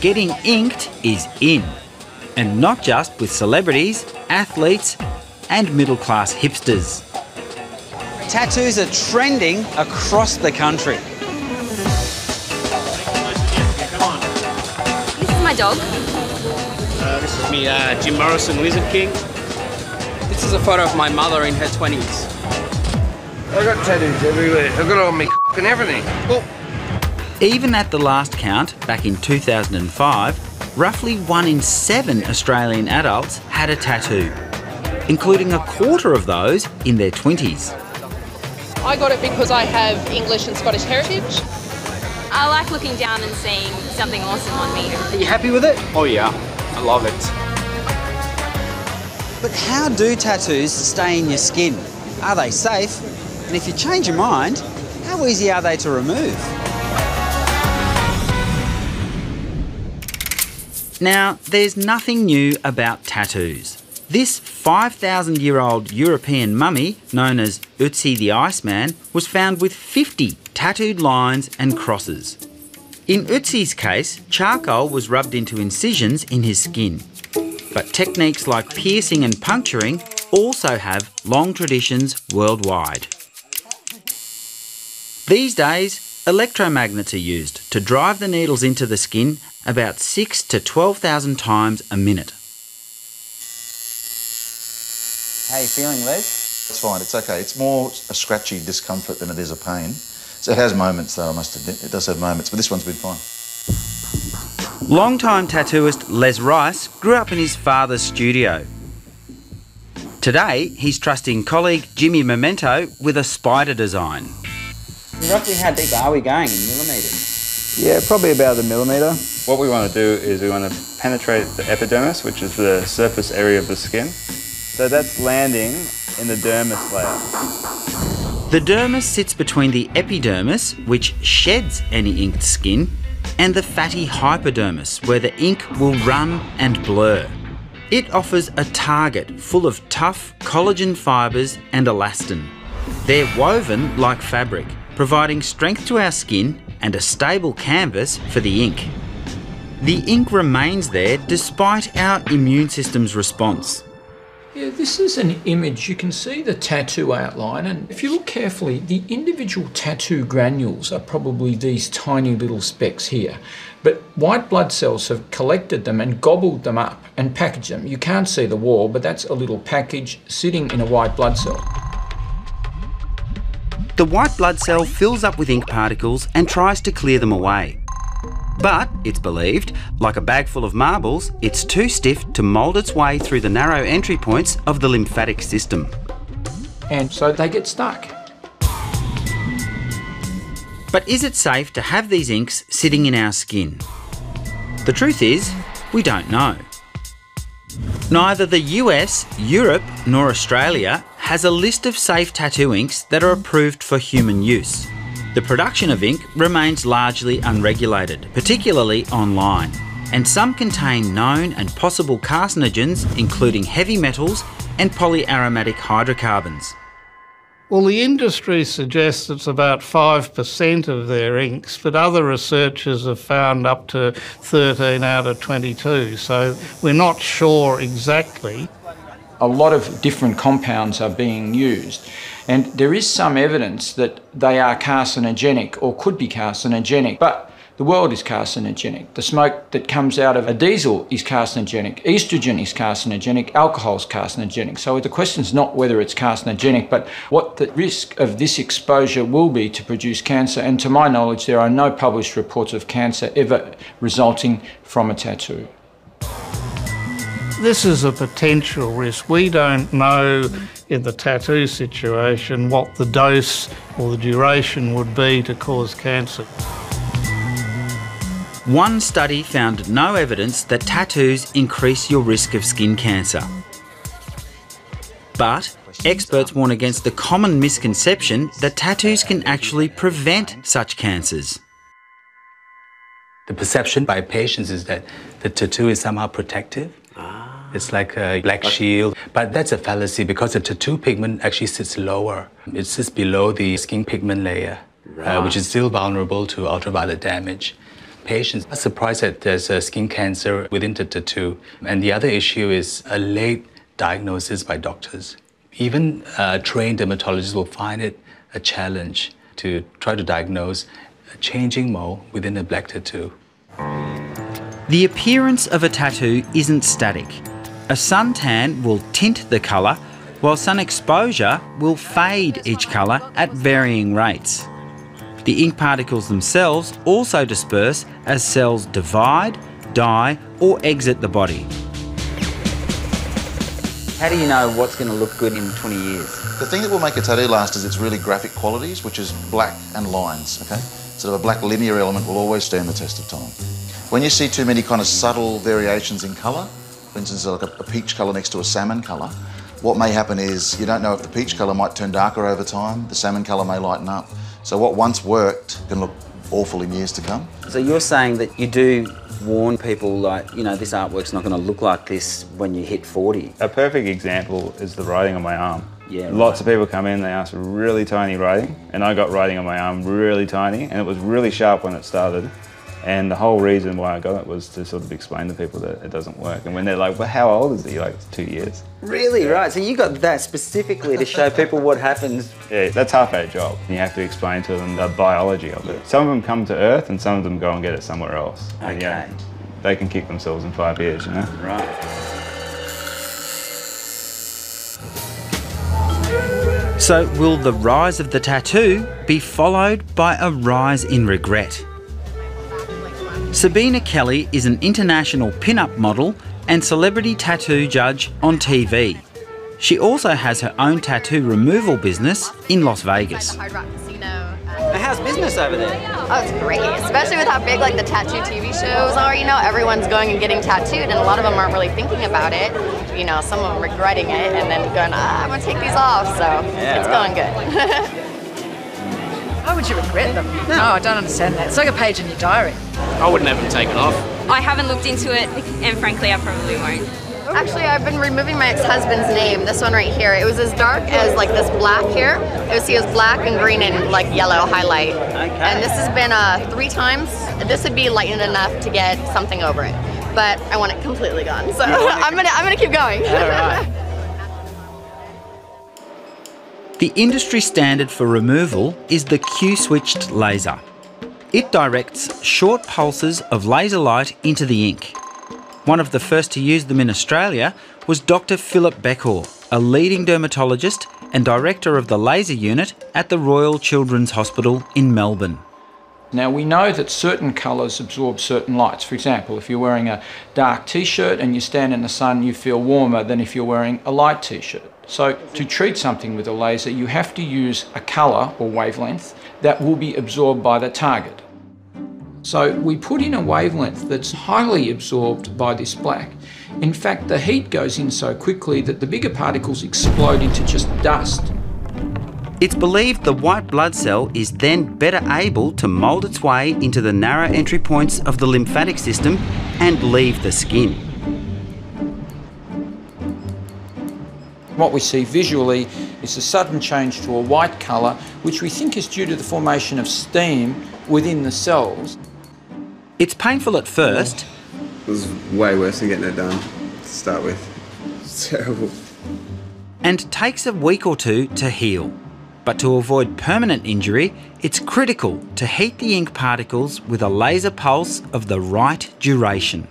getting inked is in. And not just with celebrities, athletes, and middle class hipsters. Tattoos are trending across the country. This is my dog. Uh, this is me, uh, Jim Morrison, Lizard King. This is a photo of my mother in her 20s. I got tattoos everywhere. I got it on my cock and everything. Well, Even at the last count, back in 2005, roughly one in seven Australian adults had a tattoo, including a quarter of those in their 20s. I got it because I have English and Scottish heritage. I like looking down and seeing something awesome on me. Are you happy with it? Oh yeah, I love it. But how do tattoos stay in your skin? Are they safe? And if you change your mind, how easy are they to remove? Now, there's nothing new about tattoos. This 5,000 year old European mummy, known as Ötzi the Iceman, was found with 50 tattooed lines and crosses. In Ötzi's case, charcoal was rubbed into incisions in his skin. But techniques like piercing and puncturing also have long traditions worldwide. These days, electromagnets are used to drive the needles into the skin about 6 to 12,000 times a minute. How you feeling, Les? It's fine, it's okay. It's more a scratchy discomfort than it is a pain. So it has moments, though, I must admit. It does have moments, but this one's been fine. Longtime tattooist Les Rice grew up in his father's studio. Today, he's trusting colleague Jimmy Memento with a spider design. Roughly how deep are we going in millimetres? Yeah, probably about a millimetre. What we want to do is we want to penetrate the epidermis, which is the surface area of the skin. So that's landing in the dermis layer. The dermis sits between the epidermis, which sheds any inked skin, and the fatty hypodermis, where the ink will run and blur. It offers a target full of tough collagen fibres and elastin. They're woven like fabric, providing strength to our skin and a stable canvas for the ink. The ink remains there despite our immune system's response. Yeah, this is an image. You can see the tattoo outline, and if you look carefully, the individual tattoo granules are probably these tiny little specks here. But white blood cells have collected them and gobbled them up and packaged them. You can't see the wall, but that's a little package sitting in a white blood cell. The white blood cell fills up with ink particles and tries to clear them away. But, it's believed, like a bag full of marbles, it's too stiff to mould its way through the narrow entry points of the lymphatic system. And so they get stuck. But is it safe to have these inks sitting in our skin? The truth is, we don't know. Neither the US, Europe, nor Australia has a list of safe tattoo inks that are approved for human use. The production of ink remains largely unregulated, particularly online, and some contain known and possible carcinogens, including heavy metals and polyaromatic hydrocarbons. Well, the industry suggests it's about 5% of their inks, but other researchers have found up to 13 out of 22, so we're not sure exactly. A lot of different compounds are being used, and there is some evidence that they are carcinogenic or could be carcinogenic, but the world is carcinogenic. The smoke that comes out of a diesel is carcinogenic. Estrogen is carcinogenic. Alcohol is carcinogenic. So the question is not whether it's carcinogenic, but what the risk of this exposure will be to produce cancer. And to my knowledge, there are no published reports of cancer ever resulting from a tattoo. This is a potential risk. We don't know in the tattoo situation what the dose or the duration would be to cause cancer. One study found no evidence that tattoos increase your risk of skin cancer. But experts warn against the common misconception that tattoos can actually prevent such cancers. The perception by patients is that the tattoo is somehow protective. It's like a black shield, but that's a fallacy because the tattoo pigment actually sits lower. It sits below the skin pigment layer, uh, which is still vulnerable to ultraviolet damage. patients are surprised that there's a skin cancer within the tattoo. And the other issue is a late diagnosis by doctors. Even uh, trained dermatologists will find it a challenge to try to diagnose a changing mole within a black tattoo. The appearance of a tattoo isn't static. A suntan will tint the colour, while sun exposure will fade each colour at varying rates. The ink particles themselves also disperse as cells divide, die, or exit the body. How do you know what's going to look good in 20 years? The thing that will make a tattoo last is its really graphic qualities, which is black and lines, okay? Sort of a black linear element will always stand the test of time. When you see too many kind of subtle variations in colour, for instance, like a, a peach colour next to a salmon colour, what may happen is you don't know if the peach colour might turn darker over time, the salmon colour may lighten up. So what once worked can look awful in years to come. So you're saying that you do warn people like, you know, this artwork's not going to look like this when you hit 40. A perfect example is the writing on my arm. Yeah, Lots of people come in, they ask for really tiny writing, and I got writing on my arm really tiny, and it was really sharp when it started. And the whole reason why I got it was to sort of explain to people that it doesn't work. And when they're like, well, how old is he? Like, two years. Really, right. So you got that specifically to show people what happens. Yeah, that's half our job. You have to explain to them the biology of it. Some of them come to Earth, and some of them go and get it somewhere else. And, yeah, Okay. they can kick themselves in five years, you know? Right. So, will the rise of the tattoo be followed by a rise in regret? Sabina Kelley is an international pin-up model and celebrity tattoo judge on TV. She also has her own tattoo removal business in Las Vegas. Hard Rock Casino. How's business over there? Oh, it's great, especially with how big like the tattoo TV shows are. You know, everyone's going and getting tattooed, and a lot of them aren't really thinking about it. You know, some of them regretting it, and then going, ah, I'm gonna take these off. So Yeah, it's right. going good. Why would you regret them? No, I don't understand that. It's like a page in your diary. I wouldn't have them taken off. I haven't looked into it, and frankly, I probably won't. Actually, I've been removing my ex-husband's name. This one right here. It was as dark as like this black here. It was, it was black and green and like yellow highlight. Okay. And this has been uh, three times. This would be lightened enough to get something over it. But I want it completely gone. So I'm gonna I'm gonna keep going. The industry standard for removal is the Q-switched laser. It directs short pulses of laser light into the ink. One of the first to use them in Australia was Dr. Philip Bekhor, a leading dermatologist and director of the laser unit at the Royal Children's Hospital in Melbourne. Now we know that certain colours absorb certain lights. For example, if you're wearing a dark t-shirt and you stand in the sun, you feel warmer than if you're wearing a light t-shirt. So to treat something with a laser, you have to use a colour or wavelength that will be absorbed by the target. So we put in a wavelength that's highly absorbed by this black. In fact, the heat goes in so quickly that the bigger particles explode into just dust. It's believed the white blood cell is then better able to mould its way into the narrow entry points of the lymphatic system and leave the skin. What we see visually is a sudden change to a white colour, which we think is due to the formation of steam within the cells. It's painful at first, It was way worse than getting it done to start with. It's terrible. and takes a week or two to heal. But to avoid permanent injury, it's critical to heat the ink particles with a laser pulse of the right duration.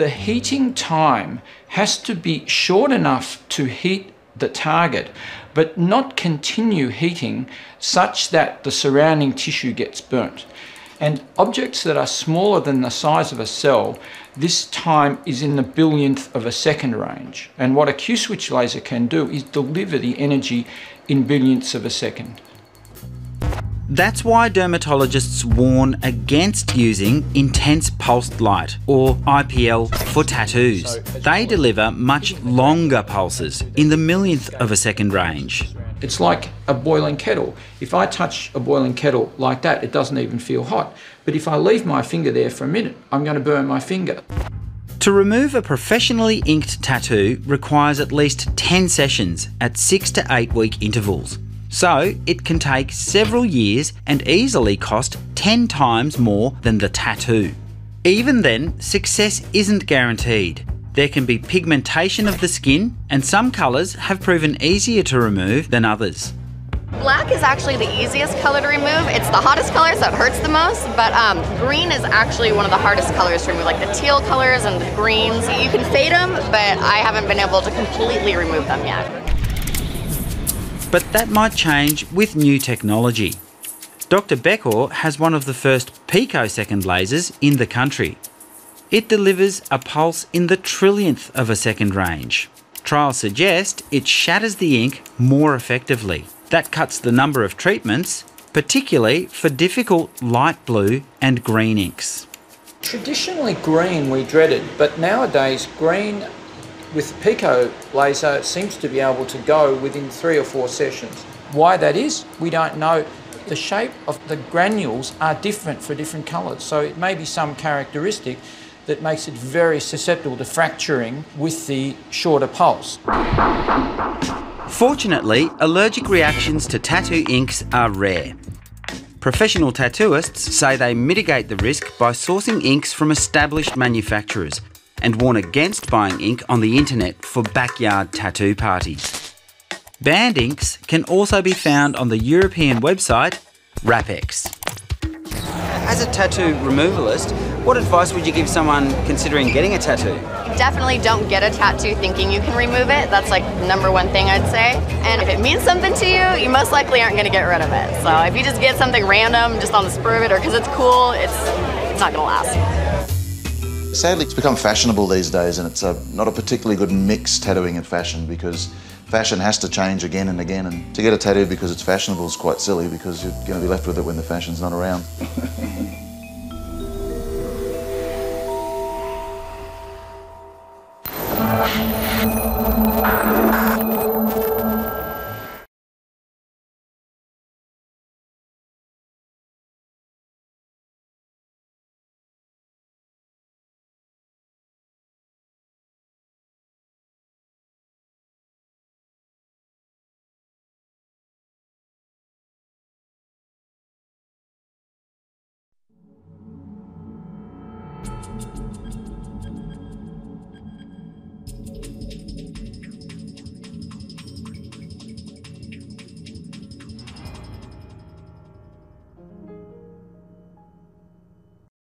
The heating time has to be short enough to heat the target, but not continue heating such that the surrounding tissue gets burnt. And objects that are smaller than the size of a cell, this time is in the billionth of a second range. And what a Q switch laser can do is deliver the energy in billionths of a second. That's why dermatologists warn against using intense pulsed light, or IPL, for tattoos. They deliver much longer pulses in the millionth of a second range. It's like a boiling kettle. If I touch a boiling kettle like that, it doesn't even feel hot. But if I leave my finger there for a minute, I'm going to burn my finger. To remove a professionally inked tattoo requires at least 10 sessions at 6 to 8 week intervals. So it can take several years and easily cost 10 times more than the tattoo. Even then, success isn't guaranteed. There can be pigmentation of the skin, and some colours have proven easier to remove than others. Black is actually the easiest color to remove. It's the hottest color, so it hurts the most, but um, green is actually one of the hardest colors to remove, like the teal colors and the greens. You can fade them, but I haven't been able to completely remove them yet. But that might change with new technology. Dr. Bekhor has one of the first picosecond lasers in the country. It delivers a pulse in the trillionth of a second range. Trials suggest it shatters the ink more effectively. That cuts the number of treatments, particularly for difficult light blue and green inks. Traditionally green we dreaded, but nowadays green with Pico laser it seems to be able to go within three or four sessions. Why that is, we don't know. The shape of the granules are different for different colours, so it may be some characteristic that makes it very susceptible to fracturing with the shorter pulse. Fortunately, allergic reactions to tattoo inks are rare. Professional tattooists say they mitigate the risk by sourcing inks from established manufacturers and warn against buying ink on the internet for backyard tattoo parties. Banned inks can also be found on the European website Rapex. As a tattoo removalist, what advice would you give someone considering getting a tattoo? Definitely don't get a tattoo thinking you can remove it. That's like number one thing I'd say. And if it means something to you, you most likely aren't going to get rid of it. So if you just get something random, just on the spur of it, or because it's cool, it's it's not going to last. Sadly, it's become fashionable these days, and it's a, not a particularly good mix, tattooing and fashion, because fashion has to change again and again. And to get a tattoo because it's fashionable is quite silly, because you're going to be left with it when the fashion's not around.